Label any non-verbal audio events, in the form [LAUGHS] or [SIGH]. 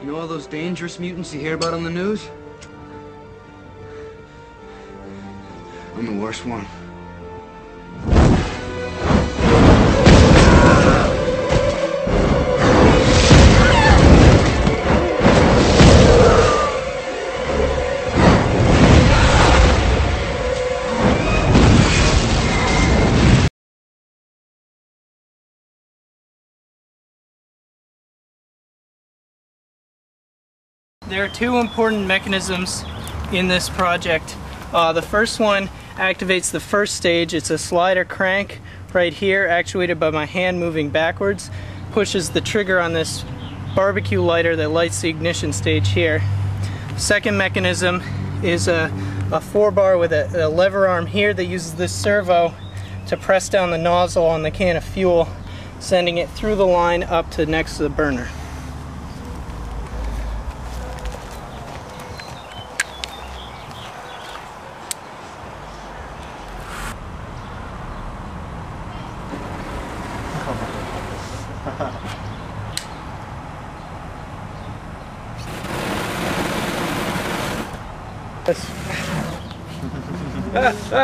You know all those dangerous mutants you hear about on the news? I'm the worst one. There are two important mechanisms in this project. Uh, the first one activates the first stage. It's a slider crank right here actuated by my hand moving backwards. Pushes the trigger on this barbecue lighter that lights the ignition stage here. Second mechanism is a, a four bar with a, a lever arm here that uses this servo to press down the nozzle on the can of fuel, sending it through the line up to next to the burner. [LAUGHS] Yes. [LAUGHS]